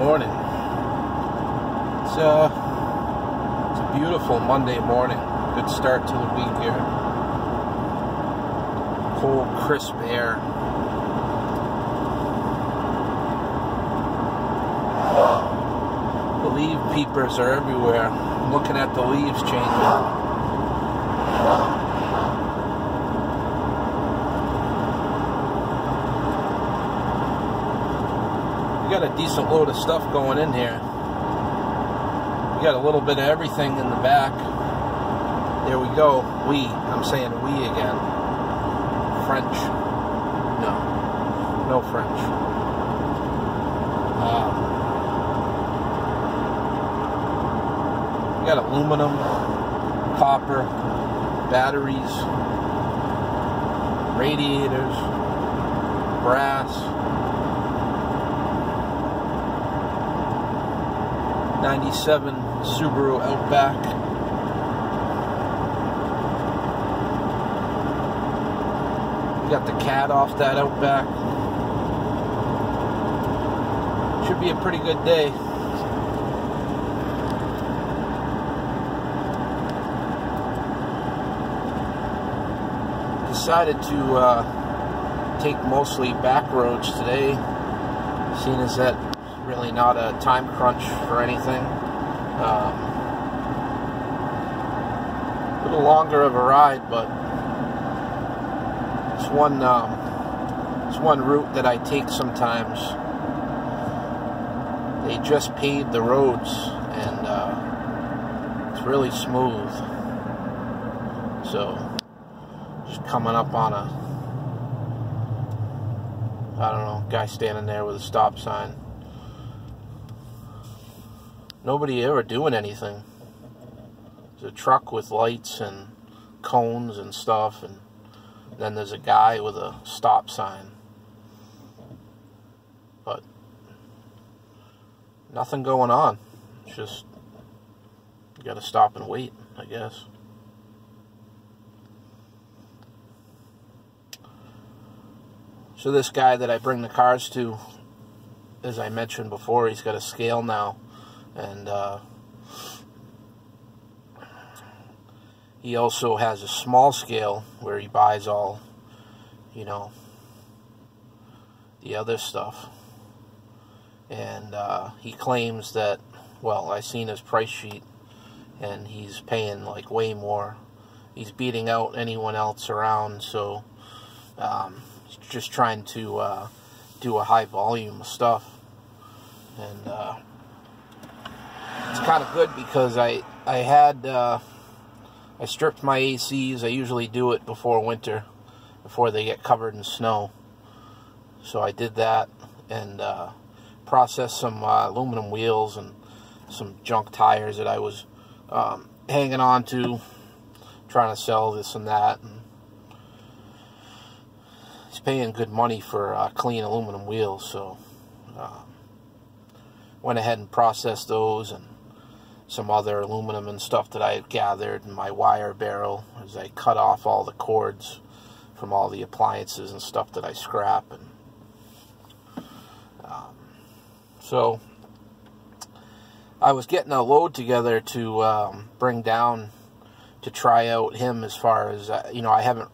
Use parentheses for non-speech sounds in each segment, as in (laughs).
Morning. It's uh, it's a beautiful Monday morning. Good start to the week here. Cold, crisp air. The leaf peepers are everywhere. I'm looking at the leaves changing. Got a decent load of stuff going in here. We got a little bit of everything in the back. There we go. We. I'm saying we again. French. No. No French. Uh, we got aluminum, copper, batteries, radiators, brass. 97 Subaru Outback. Got the cat off that Outback. Should be a pretty good day. Decided to uh, take mostly back roads today, seeing as that really not a time crunch for anything. Um, a little longer of a ride, but it's one um, it's one route that I take sometimes. They just paved the roads, and uh, it's really smooth. So, just coming up on a I don't know, guy standing there with a stop sign nobody ever doing anything. There's a truck with lights and cones and stuff, and then there's a guy with a stop sign. But nothing going on. It's just you got to stop and wait, I guess. So this guy that I bring the cars to, as I mentioned before, he's got a scale now and uh, he also has a small scale where he buys all, you know, the other stuff. And uh, he claims that, well, I seen his price sheet, and he's paying like way more. He's beating out anyone else around, so um, he's just trying to uh, do a high volume of stuff. And uh, it's kind of good because I I had uh, I stripped my ACs. I usually do it before winter, before they get covered in snow. So I did that and uh, processed some uh, aluminum wheels and some junk tires that I was um, hanging on to, trying to sell this and that. And he's paying good money for uh, clean aluminum wheels, so uh, went ahead and processed those and some other aluminum and stuff that I had gathered in my wire barrel as I cut off all the cords from all the appliances and stuff that I scrap. And um, so I was getting a load together to um, bring down to try out him as far as uh, you know. I haven't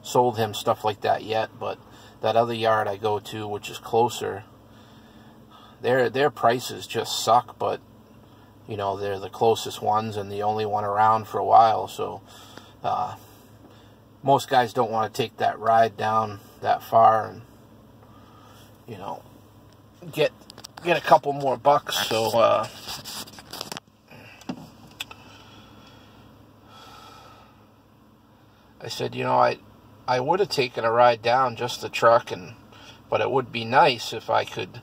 sold him stuff like that yet, but that other yard I go to, which is closer, their their prices just suck, but you know, they're the closest ones and the only one around for a while. So uh, most guys don't want to take that ride down that far and, you know, get get a couple more bucks. So uh, I said, you know, I I would have taken a ride down just the truck and but it would be nice if I could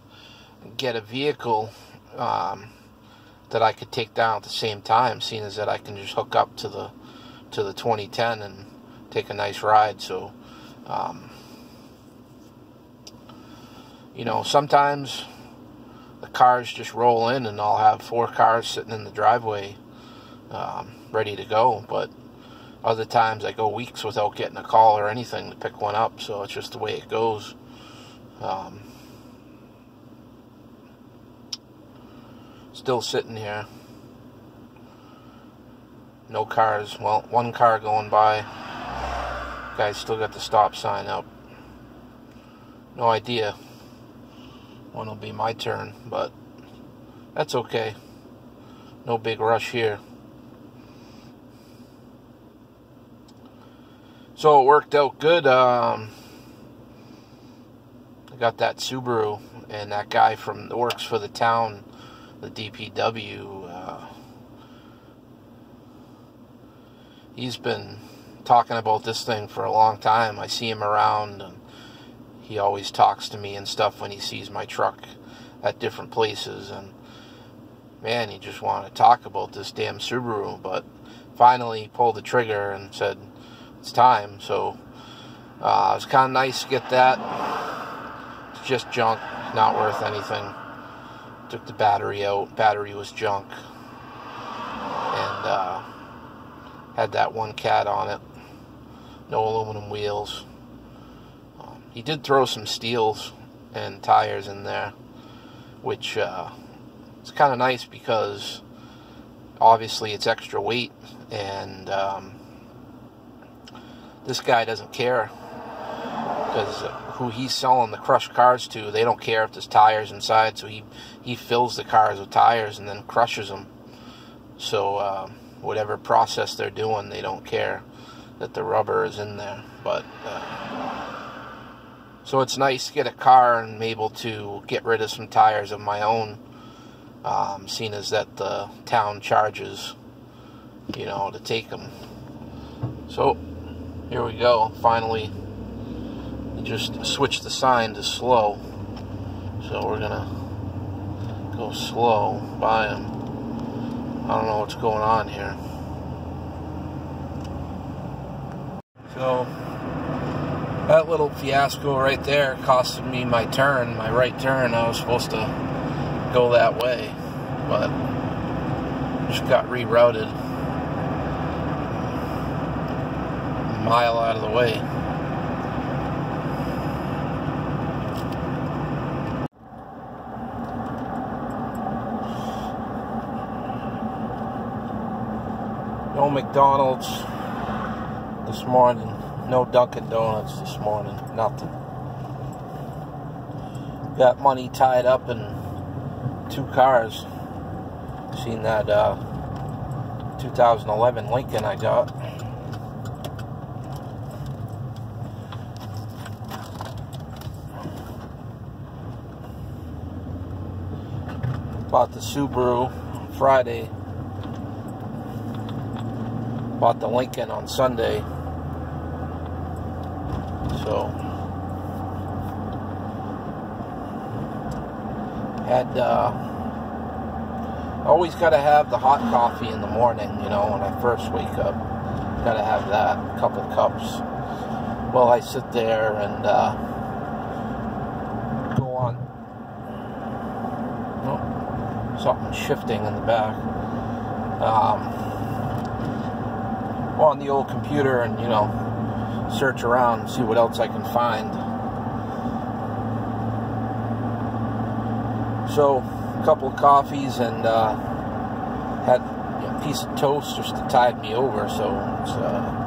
get a vehicle um, that I could take down at the same time, seeing as that I can just hook up to the to the 2010 and take a nice ride. So, um, you know, sometimes the cars just roll in, and I'll have four cars sitting in the driveway, um, ready to go. But other times I go weeks without getting a call or anything to pick one up. So it's just the way it goes. Um, Still sitting here. No cars. Well, one car going by. Guy's still got the stop sign up. No idea when it'll be my turn, but that's okay. No big rush here. So it worked out good. Um, I got that Subaru, and that guy from works for the town, the DPW. Uh, he's been talking about this thing for a long time. I see him around, and he always talks to me and stuff when he sees my truck at different places. And man, he just wanted to talk about this damn Subaru, but finally pulled the trigger and said it's time. So uh, it was kind of nice to get that. It's just junk, not worth anything. Took the battery out. Battery was junk, and uh, had that one cat on it. No aluminum wheels. Um, he did throw some steels and tires in there, which uh, it's kind of nice because obviously it's extra weight and um, this guy doesn't care because who he's selling the crushed cars to, they don't care if there's tires inside, so he he fills the cars with tires and then crushes them. So uh, whatever process they're doing, they don't care that the rubber is in there. But uh, so it's nice to get a car and able to get rid of some tires of my own, um, seeing as that the town charges, you know, to take them. So here we go. Finally, just switched the sign to slow. So we're gonna go slow by him. I don't know what's going on here. So that little fiasco right there costed me my turn, my right turn. I was supposed to go that way, but just got rerouted. a mile out of the way. No McDonald's this morning. No Dunkin' Donuts this morning. Nothing. Got money tied up in two cars. Seen that uh, 2011 Lincoln I got. Bought the Subaru Friday. Bought the Lincoln on Sunday. So had uh, always got to have the hot coffee in the morning. You know, when I first wake up, got to have that couple cups. Well, I sit there and. Uh, go on. Oh, something shifting in the back. Um, on the old computer and, you know, search around and see what else I can find. So, a couple of coffees and uh, had a piece of toast just to tide me over. So, uh,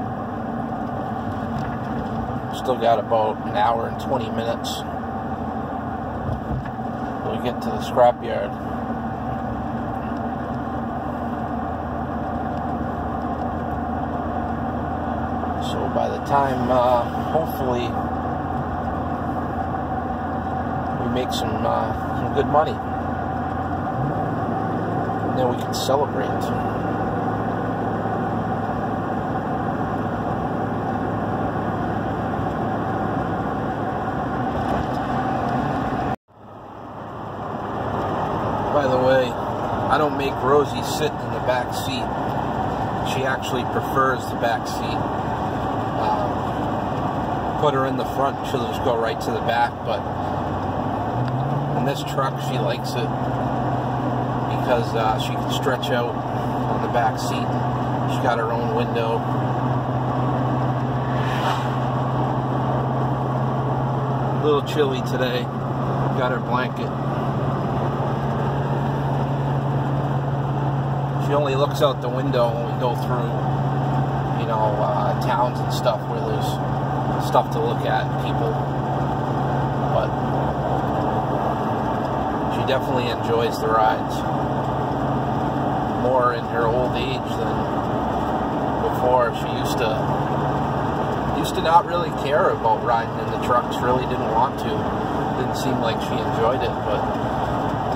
still got about an hour and 20 minutes we get to the scrapyard. Time, uh, hopefully, we make some, uh, some good money. And then we can celebrate. By the way, I don't make Rosie sit in the back seat. She actually prefers the back seat put her in the front, she'll just go right to the back. But in this truck, she likes it because uh, she can stretch out on the back seat. She's got her own window. A little chilly today. Got her blanket. she only looks out the window when we go through, you know, uh, towns and stuff where there's stuff to look at, people. But she definitely enjoys the rides more in her old age than before. She used to used to not really care about riding in the trucks. Really didn't want to. Didn't seem like she enjoyed it, but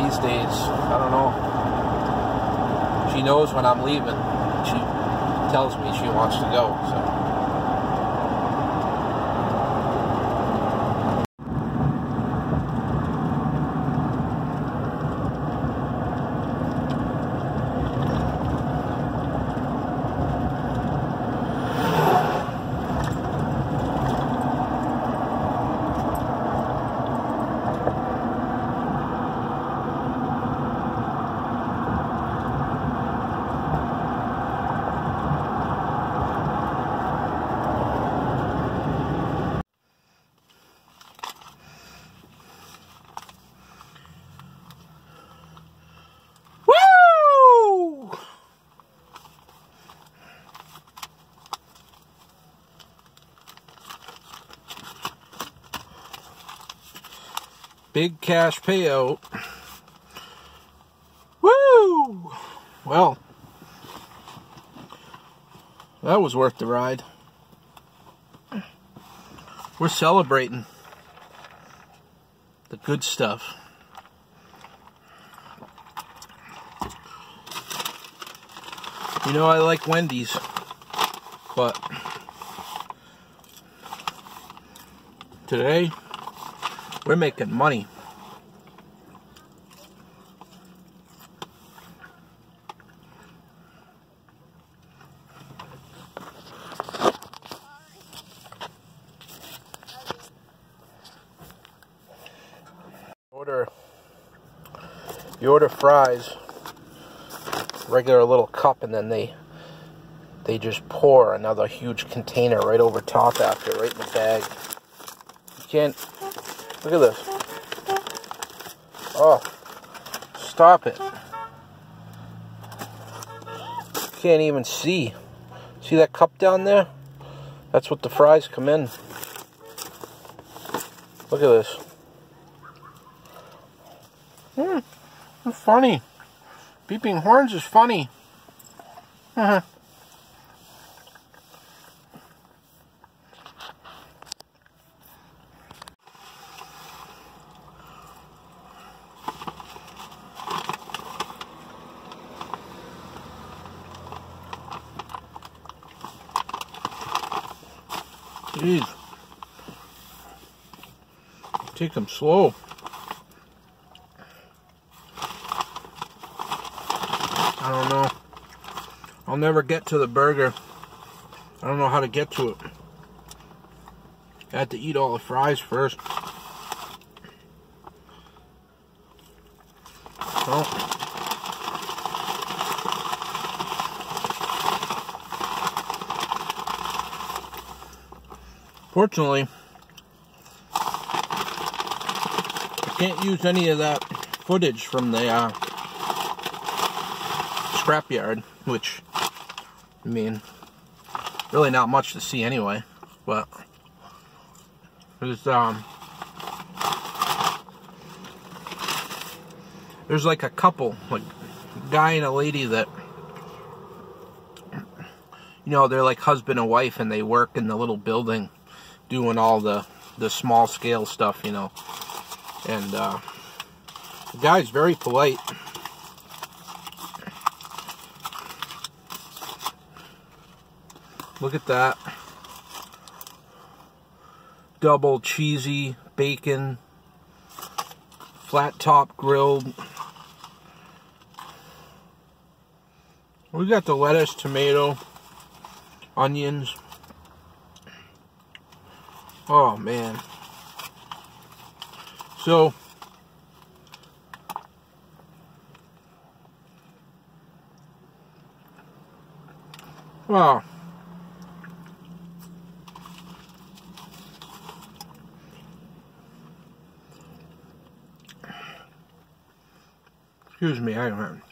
these days, I don't know. She knows when I'm leaving. She tells me she wants to go. So. Big cash payout. Woo! Well, that was worth the ride. We're celebrating the good stuff. You know, I like Wendy's, but today we're making money. Order, you order fries regular little cup and then they they just pour another huge container right over top after, right in the bag. Look at this. Oh stop it. Can't even see. See that cup down there? That's what the fries come in. Look at this. Hmm, funny. Beeping horns is funny. Uh-huh. Jeez. Take them slow. I don't know. I'll never get to the burger. I don't know how to get to it. I had to eat all the fries first. Well, fortunately, I can't use any of that footage from the uh, scrapyard, which, I mean, really not much to see anyway, but there's, um, there's like a couple, like a guy and a lady that, you know, they're like husband and wife and they work in the little building doing all the, the small scale stuff, you know, and, uh, the guy's very polite. Look at that. Double cheesy bacon, flat top grilled. We got the lettuce, tomato, onions. Oh man. So Wow. Excuse me, I don't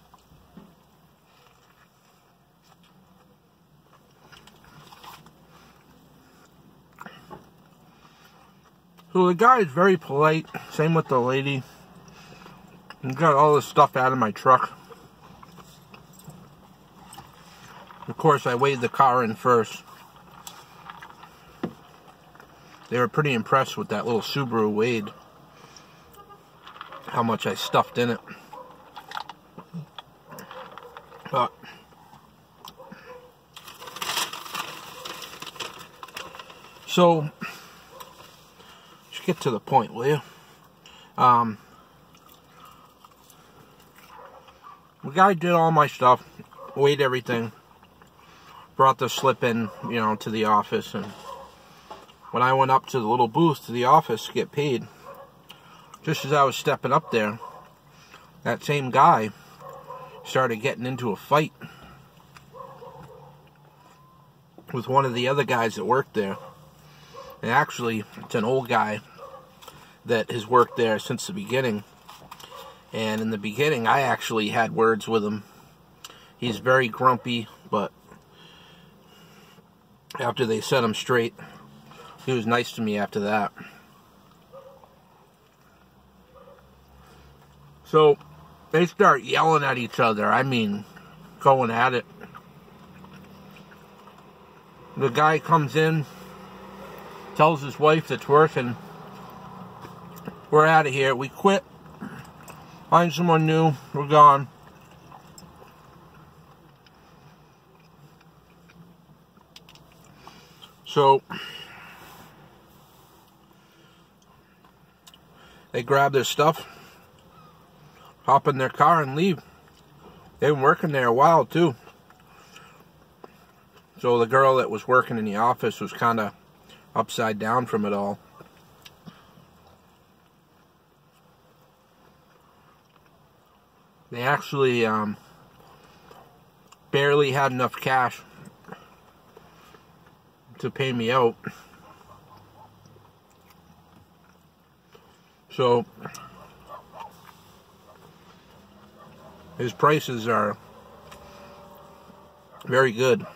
So the guy is very polite. Same with the lady. He got all this stuff out of my truck. Of course, I weighed the car in first. They were pretty impressed with that little Subaru weighed. How much I stuffed in it. But so get to the point, will you? Um, the guy did all my stuff, weighed everything, brought the slip in, you know, to the office, and when I went up to the little booth to the office to get paid, just as I was stepping up there, that same guy started getting into a fight with one of the other guys that worked there. And actually, it's an old guy that has worked there since the beginning. And in the beginning, I actually had words with him. He's very grumpy, but after they set him straight, he was nice to me after that. So, they start yelling at each other. I mean, going at it. The guy comes in, tells his wife that's working, we're out of here. We quit. Find someone new. We're gone. So, they grab their stuff hop in their car and leave. They've been working there a while too. So the girl that was working in the office was kind of upside down from it all. They actually um, barely had enough cash to pay me out. So His prices are very good.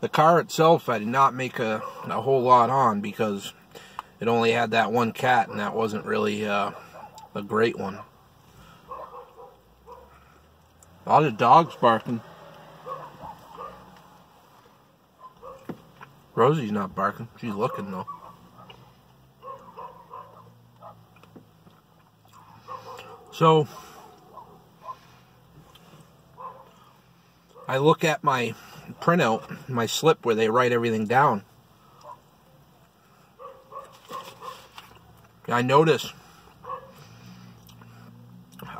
The car itself, I did not make a, a whole lot on because it only had that one cat, and that wasn't really uh, a great one. A lot of dogs barking. Rosie's not barking. She's looking though. So, I look at my printout, my slip where they write everything down. I notice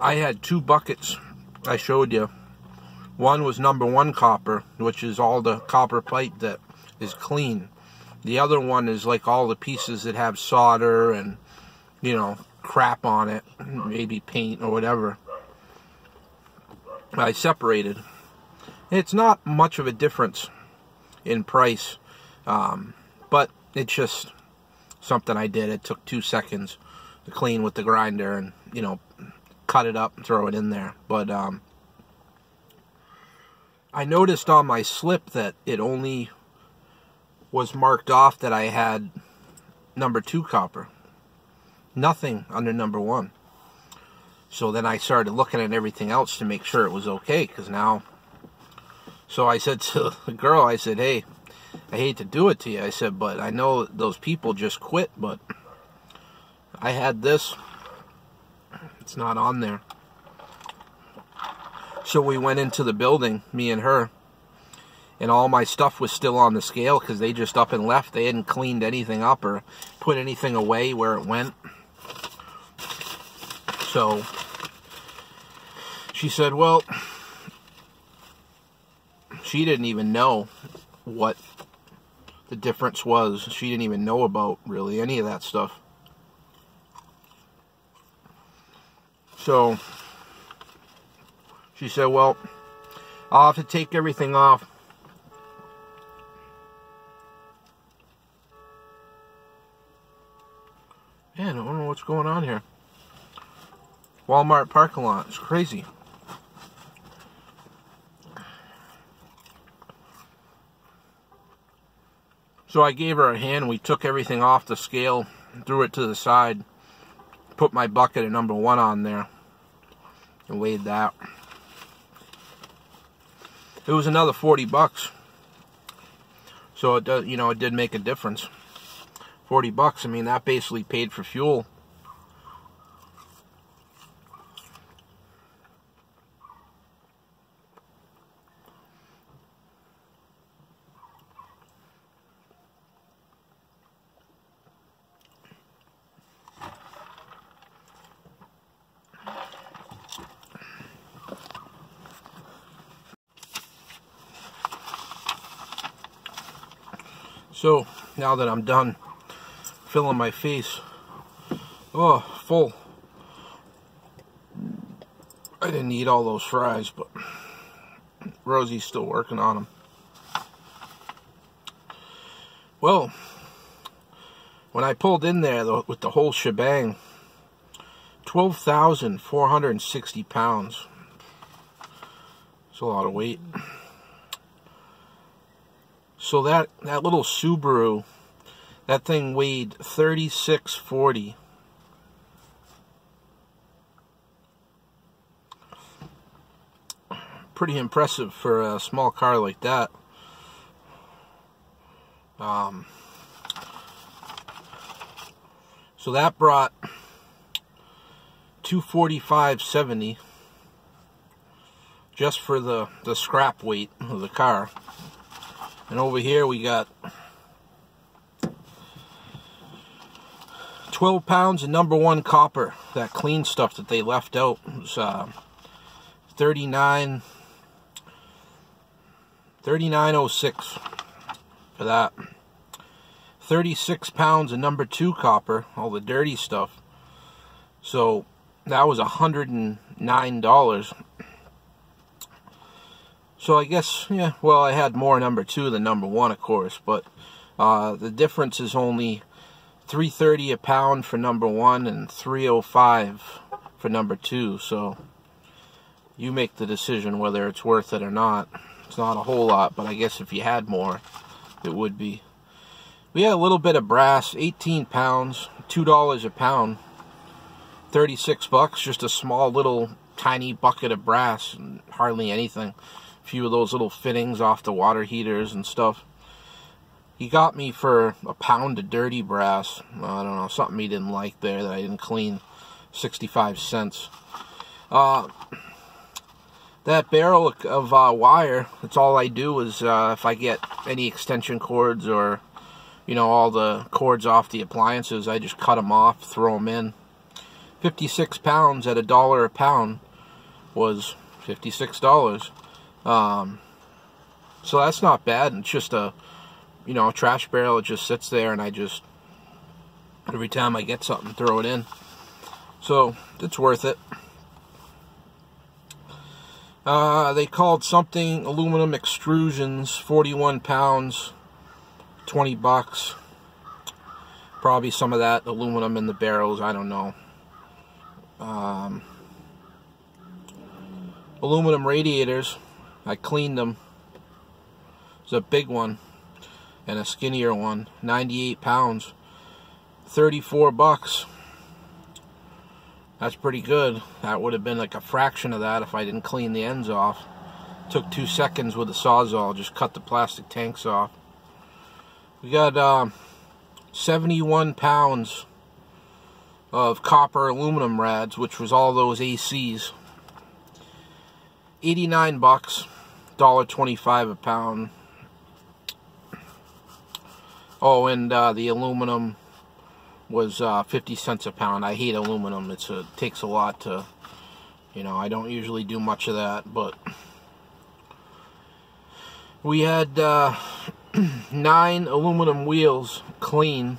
I had two buckets I showed you. One was number one copper, which is all the copper plate that is clean. The other one is like all the pieces that have solder and, you know, crap on it, maybe paint or whatever. I separated. It's not much of a difference in price, um, but it's just something I did. It took two seconds to clean with the grinder and, you know, cut it up and throw it in there. But um, I noticed on my slip that it only was marked off that I had number two copper. Nothing under number one. So then I started looking at everything else to make sure it was okay because now so I said (laughs) to the girl, I said, hey, I hate to do it to you. I said, but I know those people just quit, but I had this. It's not on there. So we went into the building, me and her, and all my stuff was still on the scale because they just up and left. They hadn't cleaned anything up or put anything away where it went. So she said, well, she didn't even know what the difference was. She didn't even know about really any of that stuff. So she said, Well, I'll have to take everything off. Man, I don't know what's going on here. Walmart parking lot. It's crazy. So I gave her a hand. We took everything off the scale threw it to the side, put my bucket of number one on there, and weighed that. It was another 40 bucks. So it does, you know, it did make a difference. 40 bucks, I mean, that basically paid for fuel. So, now that I'm done filling my face, oh, full. I didn't eat all those fries, but Rosie's still working on them. Well, when I pulled in there with the whole shebang, 12,460 pounds. It's a lot of weight. So that, that little Subaru, that thing weighed 3640. Pretty impressive for a small car like that. Um, so that brought 245.70 just for the, the scrap weight of the car. And over here we got 12 pounds of number one copper. That clean stuff that they left out it was uh, 39 3906 for that. 36 pounds of number two copper, all the dirty stuff. So that was $109. So I guess, yeah, well, I had more number two than number one, of course, but uh, the difference is only 330 a pound for number one and 305 for number two. So you make the decision whether it's worth it or not. It's not a whole lot, but I guess if you had more, it would be. We had a little bit of brass, 18 pounds, $2 a pound, 36 bucks, just a small little tiny bucket of brass, hardly anything few of those little fittings off the water heaters and stuff. He got me for a pound of dirty brass. I don't know, something he didn't like there that I didn't clean. 65 cents. Uh, that barrel of uh, wire, that's all I do is uh, if I get any extension cords or, you know, all the cords off the appliances, I just cut them off, throw them in. 56 pounds at a dollar a pound was $56. Um, so that's not bad. It's just a, you know, a trash barrel. It just sits there, and I just every time I get something, throw it in. So it's worth it. Uh, they called something aluminum extrusions, 41 pounds, 20 bucks. Probably some of that aluminum in the barrels, I don't know. Um, aluminum radiators, I cleaned them. It's a big one and a skinnier one, 98 pounds, 34 bucks. That's pretty good. That would have been like a fraction of that if I didn't clean the ends off. Took two seconds with a sawzall, just cut the plastic tanks off. We got uh, 71 pounds of copper aluminum rads, which was all those ACs. 89 bucks. $1.25 a pound. Oh, and uh, the aluminum was uh, 50 cents a pound. I hate aluminum. It's a, it takes a lot to, you know, I don't usually do much of that, but we had uh, (clears throat) nine aluminum wheels clean.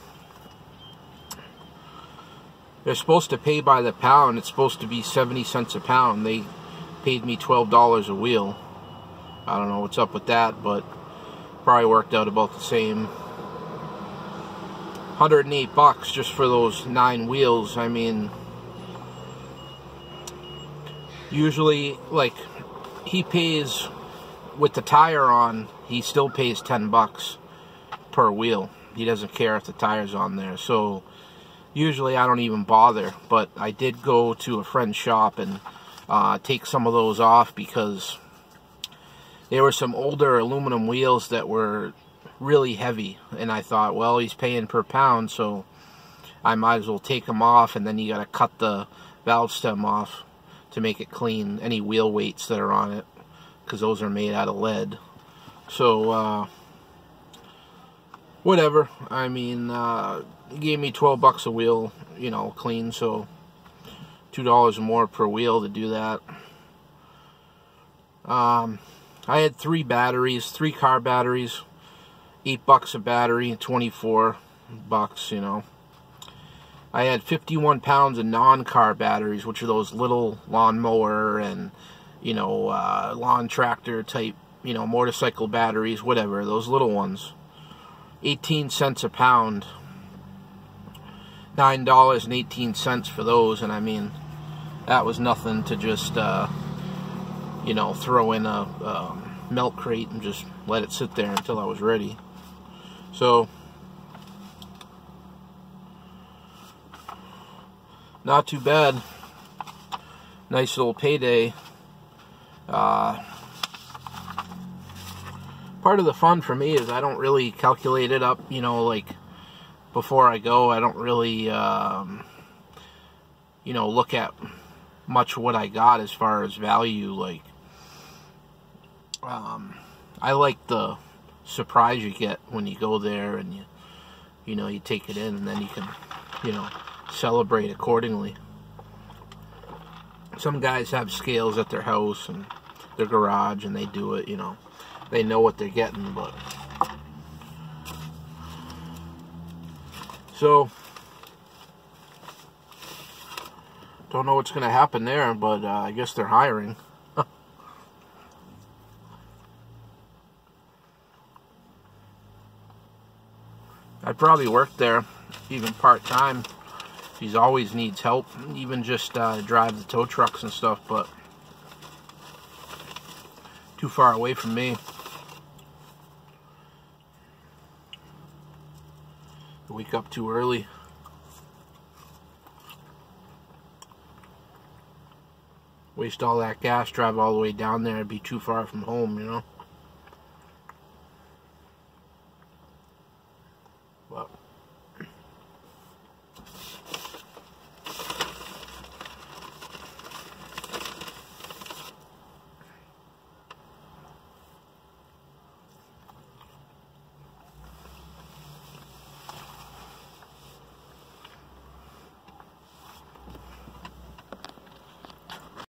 They're supposed to pay by the pound. It's supposed to be 70 cents a pound. They paid me $12 a wheel. I don't know what's up with that, but probably worked out about the same. 108 bucks just for those nine wheels. I mean, usually, like, he pays with the tire on, he still pays 10 bucks per wheel. He doesn't care if the tire's on there. So, usually I don't even bother, but I did go to a friend's shop and uh, take some of those off because there were some older aluminum wheels that were really heavy, and I thought, well, he's paying per pound, so I might as well take them off, and then you got to cut the valve stem off to make it clean, any wheel weights that are on it, because those are made out of lead. So, uh, whatever. I mean, uh, gave me 12 bucks a wheel, you know, clean, so $2 more per wheel to do that. Um, I had three batteries, three car batteries, eight bucks a battery, 24 bucks, you know. I had 51 pounds of non-car batteries, which are those little lawnmower and, you know, uh, lawn tractor type, you know, motorcycle batteries, whatever, those little ones. 18 cents a pound. $9.18 for those, and I mean, that was nothing to just, uh, you know, throw in a, a milk crate and just let it sit there until I was ready. So, not too bad. Nice little payday. Uh, part of the fun for me is I don't really calculate it up, you know, like before I go. I don't really, um, you know, look at much what I got as far as value. Like, um, I like the surprise you get when you go there and you, you know, you take it in and then you can, you know, celebrate accordingly. Some guys have scales at their house and their garage and they do it, you know. They know what they're getting, but so don't know what's going to happen there, but uh, I guess they're hiring. I'd probably work there, even part-time. He's always needs help, even just uh, drive the tow trucks and stuff, but too far away from me. Wake up too early. Waste all that gas, drive all the way down there, it'd be too far from home, you know?